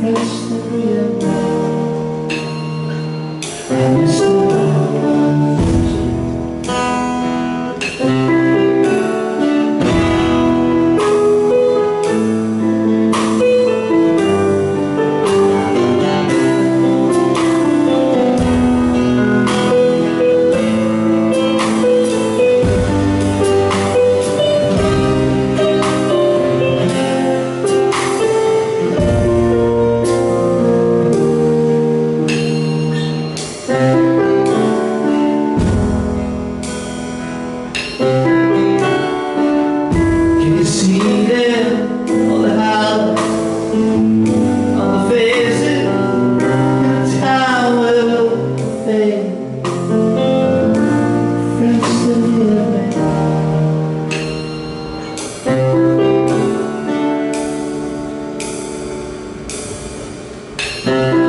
fresh the real. Música